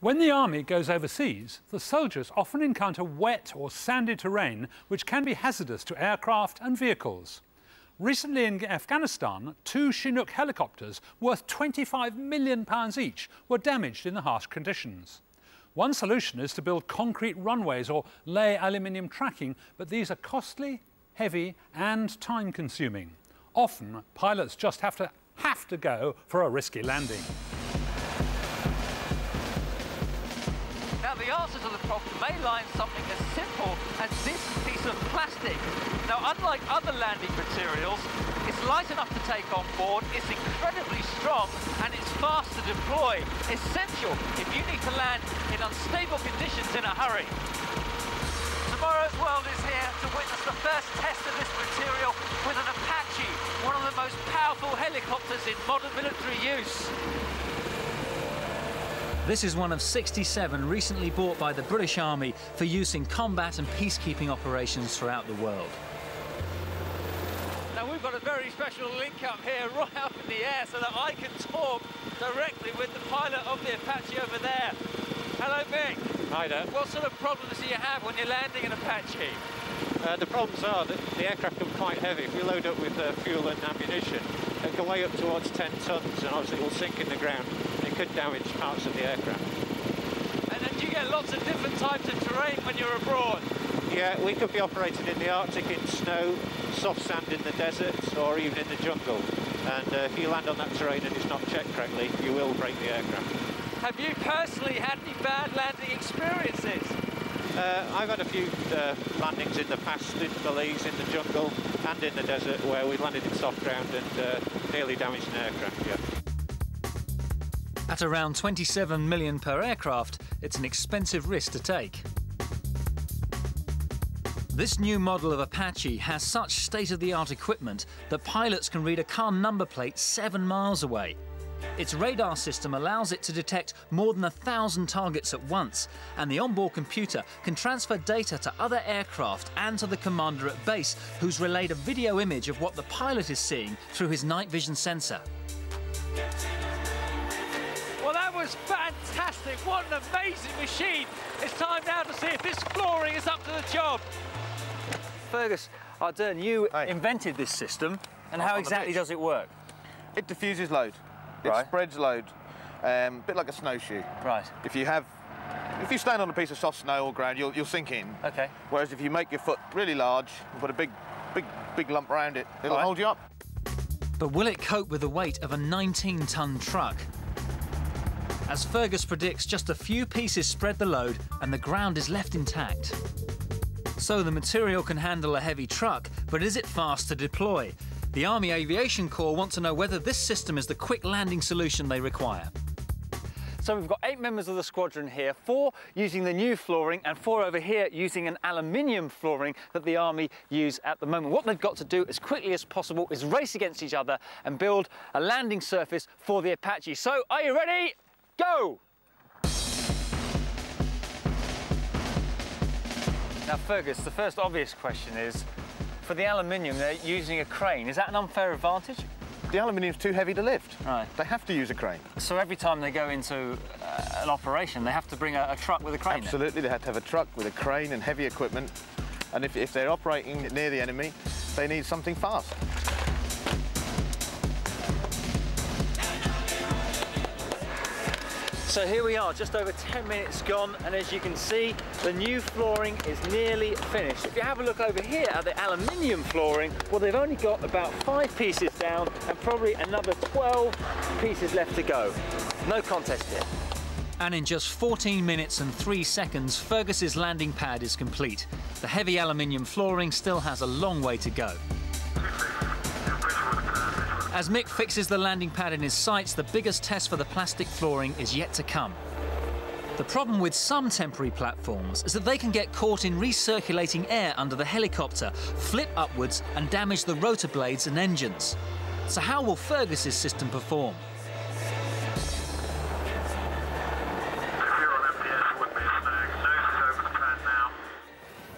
When the army goes overseas, the soldiers often encounter wet or sandy terrain which can be hazardous to aircraft and vehicles. Recently in Afghanistan, two Chinook helicopters worth £25 million each were damaged in the harsh conditions. One solution is to build concrete runways or lay aluminium tracking, but these are costly, heavy and time consuming. Often, pilots just have to have to go for a risky landing. The answer to the problem may lie in something as simple as this piece of plastic. Now, unlike other landing materials, it's light enough to take on board, it's incredibly strong, and it's fast to deploy. Essential if you need to land in unstable conditions in a hurry. Tomorrow's World is here to witness the first test of this material with an Apache, one of the most powerful helicopters in modern military use. This is one of 67 recently bought by the British Army for use in combat and peacekeeping operations throughout the world. Now we've got a very special link up here right up in the air so that I can talk directly with the pilot of the Apache over there. Hello Mick. Hi there. What sort of problems do you have when you're landing an Apache? Uh, the problems are that the aircraft come quite heavy. If you load up with uh, fuel and ammunition, it can weigh up towards 10 tonnes and obviously it will sink in the ground It could damage parts of the aircraft. And then you get lots of different types of terrain when you're abroad? Yeah, we could be operating in the Arctic in snow, soft sand in the deserts, or even in the jungle. And uh, if you land on that terrain and it's not checked correctly, you will break the aircraft. Have you personally had any bad landing experiences? Uh, I've had a few uh, landings in the past in Belize, in the jungle, and in the desert where we landed in soft ground and uh, nearly damaged an aircraft, yeah. At around 27 million per aircraft, it's an expensive risk to take. This new model of Apache has such state-of-the-art equipment that pilots can read a car number plate seven miles away. Its radar system allows it to detect more than a thousand targets at once, and the onboard computer can transfer data to other aircraft and to the commander at base, who's relayed a video image of what the pilot is seeing through his night vision sensor Well, that was fantastic. What an amazing machine. It's time now to see if this flooring is up to the job. Fergus Ardern, you Hi. invented this system, and how exactly does it work? It diffuses load. It spreads load, um, a bit like a snowshoe. Right. If you have if you stand on a piece of soft snow or ground, you'll, you'll sink in. Okay. Whereas if you make your foot really large and put a big, big, big lump around it, it'll right. hold you up. But will it cope with the weight of a 19-ton truck? As Fergus predicts, just a few pieces spread the load and the ground is left intact. So the material can handle a heavy truck, but is it fast to deploy? The Army Aviation Corps want to know whether this system is the quick landing solution they require. So we've got eight members of the squadron here, four using the new flooring and four over here using an aluminium flooring that the Army use at the moment. What they've got to do as quickly as possible is race against each other and build a landing surface for the Apache. So are you ready? Go! Now, Fergus, the first obvious question is, for the aluminium, they're using a crane. Is that an unfair advantage? The aluminium's too heavy to lift. Right. They have to use a crane. So every time they go into uh, an operation, they have to bring a, a truck with a crane Absolutely, they have to have a truck with a crane and heavy equipment. And if, if they're operating near the enemy, they need something fast. So here we are, just over 10 minutes gone, and as you can see, the new flooring is nearly finished. If you have a look over here at the aluminium flooring, well, they've only got about five pieces down and probably another 12 pieces left to go. No contest here. And in just 14 minutes and 3 seconds, Fergus's landing pad is complete. The heavy aluminium flooring still has a long way to go. As Mick fixes the landing pad in his sights, the biggest test for the plastic flooring is yet to come. The problem with some temporary platforms is that they can get caught in recirculating air under the helicopter, flip upwards and damage the rotor blades and engines. So how will Fergus's system perform?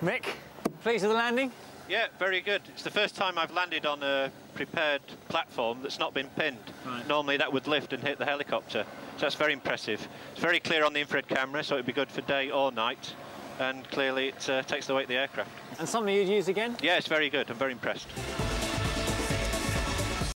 Mick, pleased with the landing? Yeah, very good. It's the first time I've landed on a prepared platform that's not been pinned. Right. Normally that would lift and hit the helicopter. So that's very impressive. It's very clear on the infrared camera, so it'd be good for day or night. And clearly it uh, takes the weight of the aircraft. And something you'd use again? Yeah, it's very good. I'm very impressed.